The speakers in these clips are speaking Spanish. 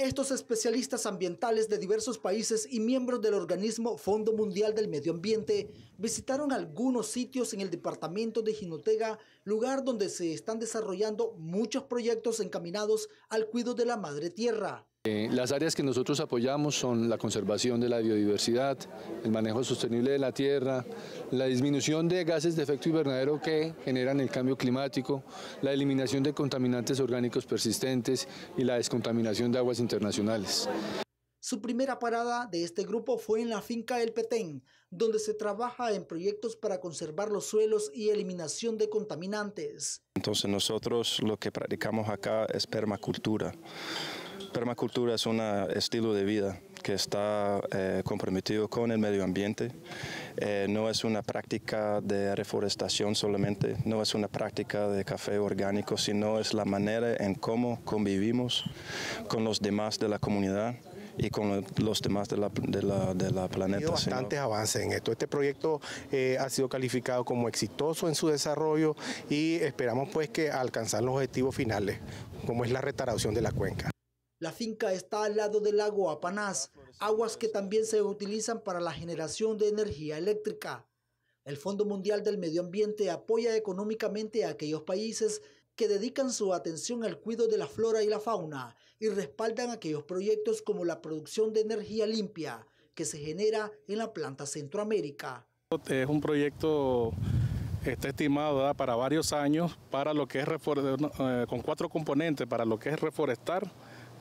Estos especialistas ambientales de diversos países y miembros del organismo Fondo Mundial del Medio Ambiente visitaron algunos sitios en el departamento de Jinotega, lugar donde se están desarrollando muchos proyectos encaminados al cuidado de la madre tierra. Eh, las áreas que nosotros apoyamos son la conservación de la biodiversidad, el manejo sostenible de la tierra, la disminución de gases de efecto invernadero que generan el cambio climático, la eliminación de contaminantes orgánicos persistentes y la descontaminación de aguas internacionales. Su primera parada de este grupo fue en la finca El Petén, donde se trabaja en proyectos para conservar los suelos y eliminación de contaminantes. Entonces nosotros lo que practicamos acá es permacultura. Permacultura es un estilo de vida que está eh, comprometido con el medio ambiente. Eh, no es una práctica de reforestación solamente, no es una práctica de café orgánico, sino es la manera en cómo convivimos con los demás de la comunidad y con los demás de la, de la, de la planeta. Ha bastantes avances en esto. Este proyecto eh, ha sido calificado como exitoso en su desarrollo y esperamos pues que alcanzar los objetivos finales, como es la restauración de la cuenca. La finca está al lado del lago Apanás, aguas que también se utilizan para la generación de energía eléctrica. El Fondo Mundial del Medio Ambiente apoya económicamente a aquellos países que dedican su atención al cuidado de la flora y la fauna y respaldan aquellos proyectos como la producción de energía limpia que se genera en la planta Centroamérica. Es un proyecto está estimado para varios años para lo que es eh, con cuatro componentes para lo que es reforestar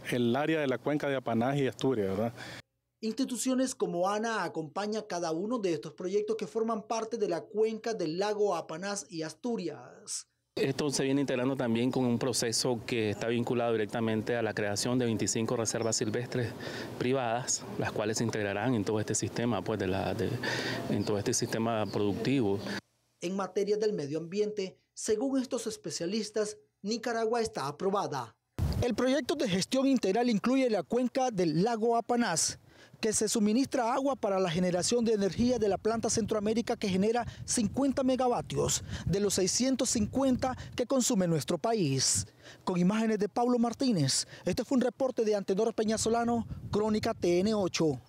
el área de la cuenca de Apanás y Asturias, ¿verdad? Instituciones como ANA acompaña cada uno de estos proyectos que forman parte de la cuenca del lago Apanás y Asturias. Esto se viene integrando también con un proceso que está vinculado directamente a la creación de 25 reservas silvestres privadas, las cuales se integrarán en todo este sistema, pues, de la, en todo este sistema productivo. En materia del medio ambiente, según estos especialistas, Nicaragua está aprobada. El proyecto de gestión integral incluye la cuenca del lago Apanás, que se suministra agua para la generación de energía de la planta Centroamérica que genera 50 megavatios de los 650 que consume nuestro país. Con imágenes de Pablo Martínez, este fue un reporte de Antenor Peñasolano, Crónica TN8.